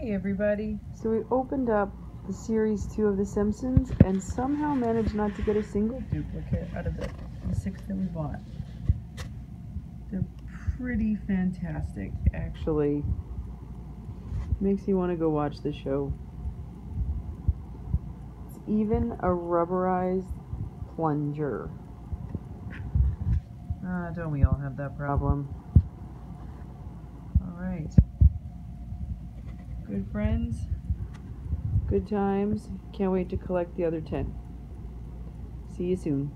Hey everybody. So we opened up the series two of The Simpsons and somehow managed not to get a single duplicate out of the, the six that we bought. They're pretty fantastic, actually. Makes you want to go watch the show. It's even a rubberized plunger. Ah, don't we all have that problem? Good friends. Good times. Can't wait to collect the other 10. See you soon.